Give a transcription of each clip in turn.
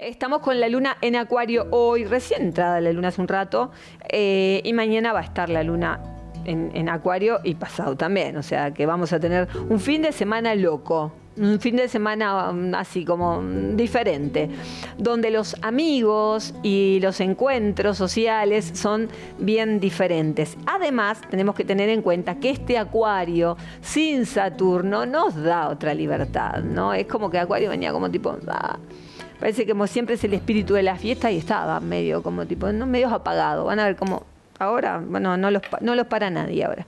Estamos con la luna en Acuario hoy, recién entrada la luna hace un rato, eh, y mañana va a estar la luna en, Acuario y pasado también. O sea que vamos a tener un fin de semana loco. Un fin de semana um, así como diferente, donde los amigos y los encuentros sociales son bien diferentes. Además, tenemos que tener en cuenta que este Acuario sin Saturno nos da otra libertad, ¿no? Es como que Acuario venía como tipo. Ah, Parece que como siempre es el espíritu de la fiesta y estaba medio como tipo, no medio apagado. Van a ver cómo ahora, bueno, no los, no los para nadie ahora.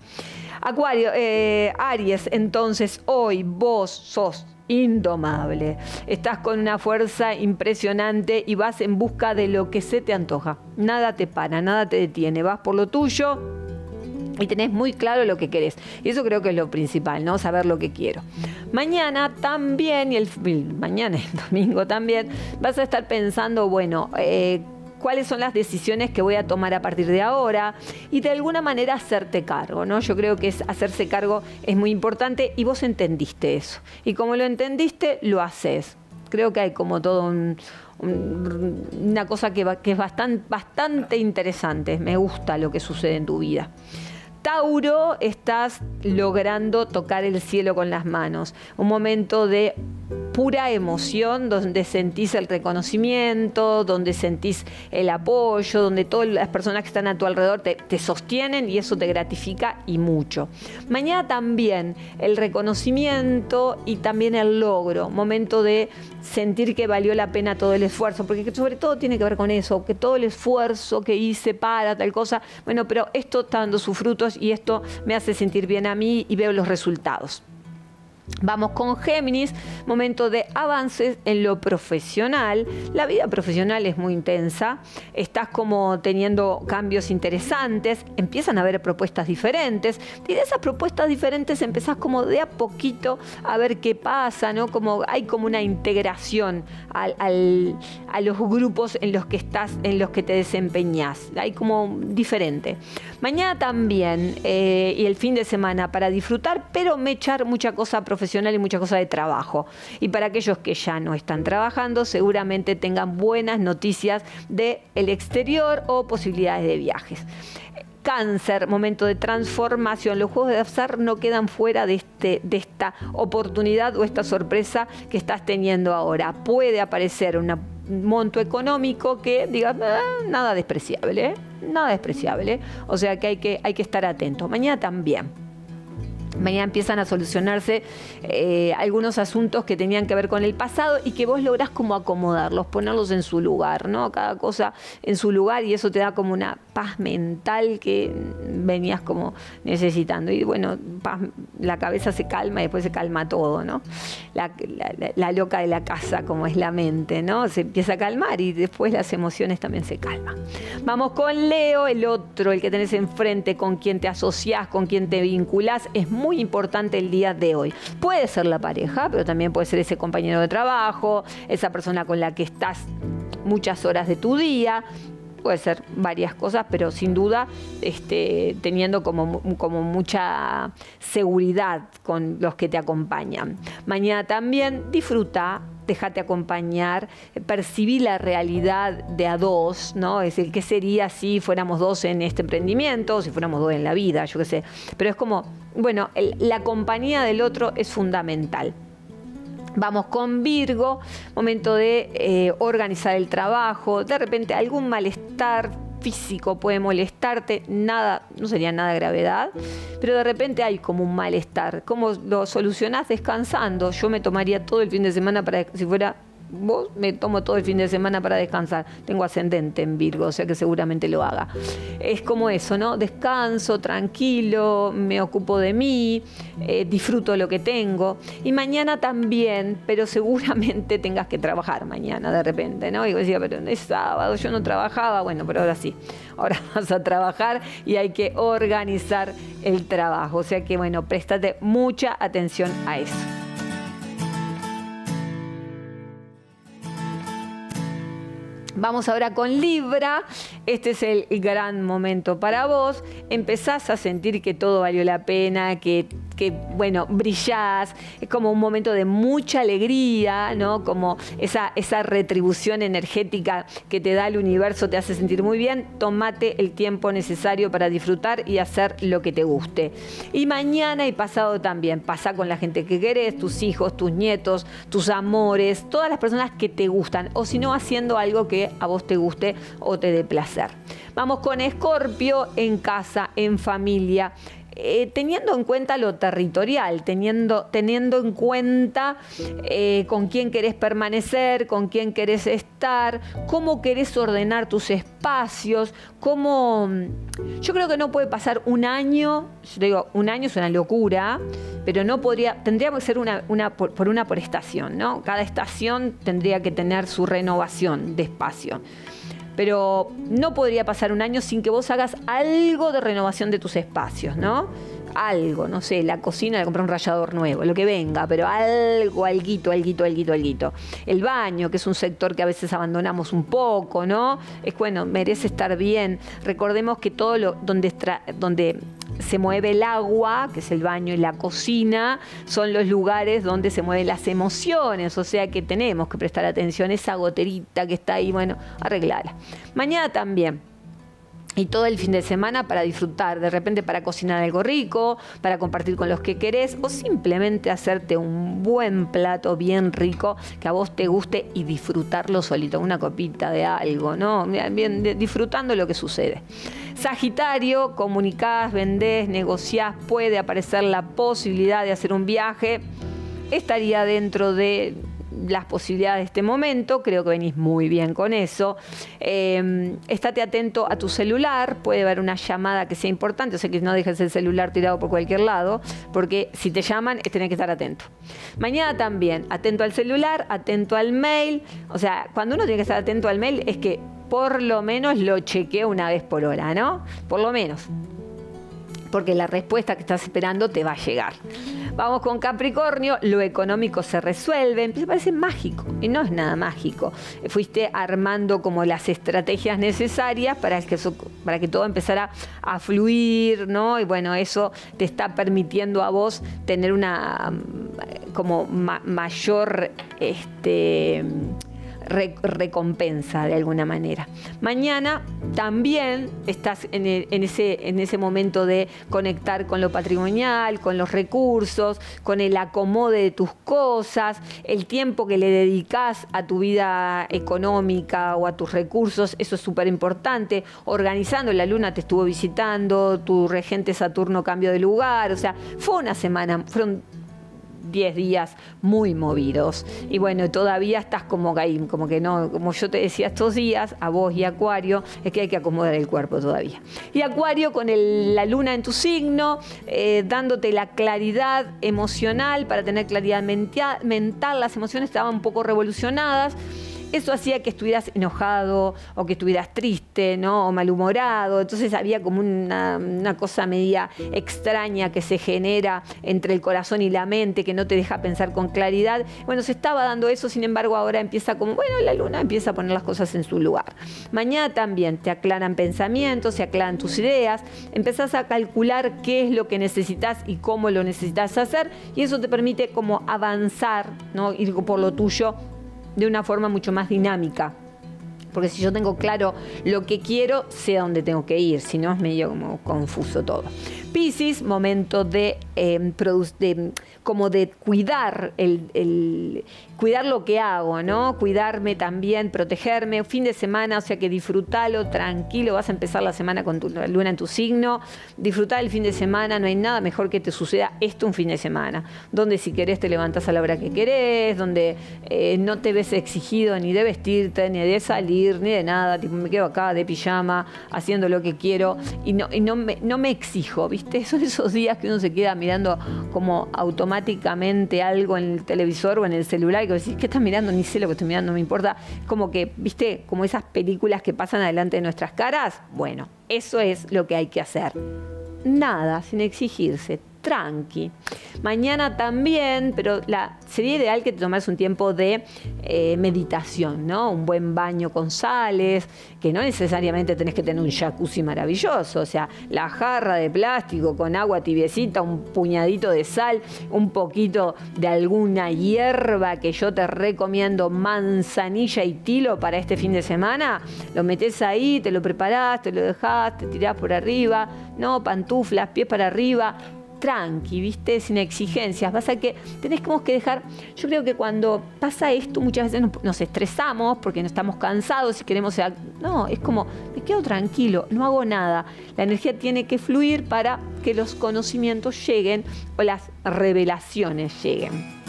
Acuario, eh, Aries, entonces hoy vos sos indomable. Estás con una fuerza impresionante y vas en busca de lo que se te antoja. Nada te para, nada te detiene. Vas por lo tuyo, y tenés muy claro lo que querés. Y eso creo que es lo principal, ¿no? Saber lo que quiero. Mañana también, y el, mañana, el domingo también, vas a estar pensando, bueno, eh, cuáles son las decisiones que voy a tomar a partir de ahora y de alguna manera hacerte cargo, ¿no? Yo creo que es hacerse cargo es muy importante y vos entendiste eso. Y como lo entendiste, lo haces. Creo que hay como todo una cosa que, es bastante interesante. Me gusta lo que sucede en tu vida. Tauro, estás logrando tocar el cielo con las manos. Un momento de pura emoción, donde sentís el reconocimiento, donde sentís el apoyo, donde todas las personas que están a tu alrededor te, sostienen y eso te gratifica y mucho. Mañana también el reconocimiento y también el logro, momento de sentir que valió la pena todo el esfuerzo, porque sobre todo tiene que ver con eso, que todo el esfuerzo que hice para tal cosa, bueno, pero esto está dando sus frutos y esto me hace sentir bien a mí y veo los resultados. Vamos con Géminis, momento de avances en lo profesional. La vida profesional es muy intensa, estás como teniendo cambios interesantes, empiezan a haber propuestas diferentes y de esas propuestas diferentes empezás como de a poquito a ver qué pasa, ¿no? Como hay como una integración a los grupos en los que estás, en los que te desempeñas, hay como diferente. Mañana también eh, y el fin de semana para disfrutar, pero me echar mucha cosa profesional y muchas cosas de trabajo. Y para aquellos que ya no están trabajando, seguramente tengan buenas noticias del el exterior o posibilidades de viajes cáncer, momento de transformación. Los juegos de azar no quedan fuera de, este, de esta oportunidad o esta sorpresa que estás teniendo ahora. Puede aparecer un monto económico que diga ah, nada despreciable, ¿eh? nada despreciable. O sea que hay, que hay que estar atentos. Mañana también. Mañana empiezan a solucionarse eh, algunos asuntos que tenían que ver con el pasado y que vos lográs como acomodarlos, ponerlos en su lugar, ¿no? Cada cosa en su lugar y eso te da como una paz mental que venías como necesitando. Y bueno, la cabeza se calma y después se calma todo, ¿no? La, loca de la casa, como es la mente, ¿no? Se empieza a calmar y después las emociones también se calman. Vamos con Leo, el otro, el que tenés enfrente, con quien te asociás, con quien te vinculás, es muy importante el día de hoy. Puede ser la pareja, pero también puede ser ese compañero de trabajo, esa persona con la que estás muchas horas de tu día, puede ser varias cosas, pero sin duda este, teniendo como, como mucha seguridad con los que te acompañan. Mañana también disfruta déjate acompañar, percibí la realidad de a dos, ¿no? Es el que sería si fuéramos dos en este emprendimiento, si fuéramos dos en la vida, yo qué sé. Pero es como, bueno, la compañía del otro es fundamental. Vamos con Virgo, momento de eh, organizar el trabajo, de repente algún malestar físico puede molestarte, nada, no sería nada gravedad, pero de repente hay como un malestar. ¿Cómo lo solucionás descansando? Yo me tomaría todo el fin de semana para, si fuera vos me tomo todo el fin de semana para descansar. Tengo ascendente en Virgo, o sea que seguramente lo haga. Es como eso, ¿no? Descanso, tranquilo, me ocupo de mí, eh, disfruto lo que tengo. Y mañana también, pero seguramente tengas que trabajar mañana de repente, ¿no? Y decía, pero es sábado, yo no trabajaba. Bueno, pero ahora sí. Ahora vas a trabajar y hay que organizar el trabajo. O sea que, bueno, préstate mucha atención a eso. Vamos ahora con Libra. Este es el gran momento para vos. Empezás a sentir que todo valió la pena, que, que, bueno, brillás, es como un momento de mucha alegría, ¿no? Como esa, retribución energética que te da el universo te hace sentir muy bien, tomate el tiempo necesario para disfrutar y hacer lo que te guste. Y mañana y pasado también, pasa con la gente que querés, tus hijos, tus nietos, tus amores, todas las personas que te gustan, o si no, haciendo algo que a vos te guste o te dé placer. Vamos con Escorpio en casa, en familia. Eh, teniendo en cuenta lo territorial, teniendo, teniendo en cuenta eh, con quién querés permanecer, con quién querés estar, cómo querés ordenar tus espacios, cómo... Yo creo que no puede pasar un año, yo digo, un año es una locura, pero no podría, tendríamos que ser una, una por, por una por estación, ¿no? Cada estación tendría que tener su renovación de espacio pero no podría pasar un año sin que vos hagas algo de renovación de tus espacios, ¿no? Algo, no sé, la cocina de comprar un rallador nuevo, lo que venga, pero algo, alguito, alguito, alguito, alguito. El baño, que es un sector que a veces abandonamos un poco, ¿no? Es bueno, merece estar bien. Recordemos que todo lo donde, donde se mueve el agua, que es el baño y la cocina, son los lugares donde se mueven las emociones, o sea que tenemos que prestar atención a esa goterita que está ahí, bueno, arreglarla. Mañana también y todo el fin de semana para disfrutar, de repente para cocinar algo rico, para compartir con los que querés o simplemente hacerte un buen plato bien rico que a vos te guste y disfrutarlo solito, una copita de algo, ¿no? Bien, disfrutando lo que sucede. Sagitario, comunicás, vendés, negociás, puede aparecer la posibilidad de hacer un viaje, estaría dentro de las posibilidades de este momento, creo que venís muy bien con eso. Em, estate atento a tu celular, puede haber una llamada que sea importante, o sea que no dejes el celular tirado por cualquier lado, porque si te llaman, tenés que estar atento. Mañana también, atento al celular, atento al mail, o sea, cuando uno tiene que estar atento al mail es que por lo menos lo chequee una vez por hora, ¿no? Por lo menos porque la respuesta que estás esperando te va a llegar. Vamos con Capricornio, lo económico se resuelve, empieza a parecer mágico y no es nada mágico. Fuiste armando como las estrategias necesarias para que, para que todo empezara a fluir, ¿no? Y bueno, eso te está permitiendo a vos tener una mm, como mayor este recompensa de alguna manera. Mañana también estás en, ese, en ese momento de conectar con lo patrimonial, con los recursos, con el acomode de tus cosas, el tiempo que le dedicas a tu vida económica o a tus recursos, eso es súper importante. Organizando, la luna te estuvo visitando, tu regente Saturno cambió de lugar, o sea, fue una semana, fueron 10 días muy movidos. Y bueno, todavía estás como ahí, como que no, como yo te decía estos días, a vos y Acuario, es que hay que acomodar el cuerpo todavía. Y Acuario con la luna en tu signo, eh, dándote la claridad emocional para tener claridad mental, las emociones estaban un poco revolucionadas eso hacía que estuvieras enojado o que estuvieras triste, ¿no? O malhumorado. Entonces había como una, cosa media extraña que se genera entre el corazón y la mente, que no te deja pensar con claridad. Bueno, se estaba dando eso, sin embargo, ahora empieza como, bueno, la luna empieza a poner las cosas en su lugar. Mañana también te aclaran pensamientos, se aclaran tus ideas, empezás a calcular qué es lo que necesitas y cómo lo necesitas hacer, y eso te permite como avanzar, ¿no? Ir por lo tuyo de una forma mucho más dinámica. Porque si yo tengo claro lo que quiero, sé a dónde tengo que ir, si no es medio como confuso todo. Piscis, momento de, eh, de, como de cuidar el, cuidar lo que hago, ¿no? Cuidarme también, protegerme, fin de semana, o sea que disfrútalo tranquilo, vas a empezar la semana con tu luna en tu signo, disfrutar el fin de semana, no hay nada mejor que te suceda esto un fin de semana, donde si querés te levantás a la hora que querés, donde eh, no te ves exigido ni de vestirte, ni de salir, ni de nada, tipo me quedo acá de pijama, haciendo lo que quiero y no, y no, me, no me exijo, ¿viste? Son esos días que uno se queda mirando como automáticamente algo en el televisor o en el celular decís, ¿qué estás mirando? Ni sé lo que estoy mirando, no me importa. Como que, viste, como esas películas que pasan adelante de nuestras caras. Bueno, eso es lo que hay que hacer. Nada, sin exigirse. Tranqui. Mañana también, pero la, sería ideal que te tomes un tiempo de eh, meditación, ¿no? Un buen baño con sales, que no necesariamente tenés que tener un jacuzzi maravilloso, o sea, la jarra de plástico con agua tibiecita, un puñadito de sal, un poquito de alguna hierba que yo te recomiendo, manzanilla y tilo para este fin de semana, lo metes ahí, te lo preparás, te lo dejás, te tirás por arriba, no, pantuflas, pies para arriba, tranqui, ¿viste? Sin exigencias. Pasa que tenemos que dejar, yo creo que cuando pasa esto muchas veces nos, estresamos porque no estamos cansados y queremos... No, es como, me quedo tranquilo, no hago nada. La energía tiene que fluir para que los conocimientos lleguen o las revelaciones lleguen.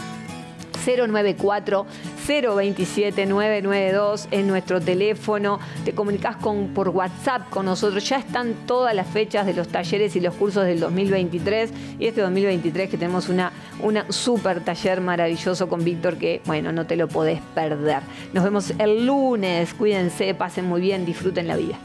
094 027 992 en nuestro teléfono. Te comunicas con, por WhatsApp con nosotros. Ya están todas las fechas de los talleres y los cursos del 2023 y este 2023 que tenemos una, una super taller maravilloso con Víctor que, bueno, no te lo podés perder. Nos vemos el lunes. Cuídense, pasen muy bien, disfruten la vida.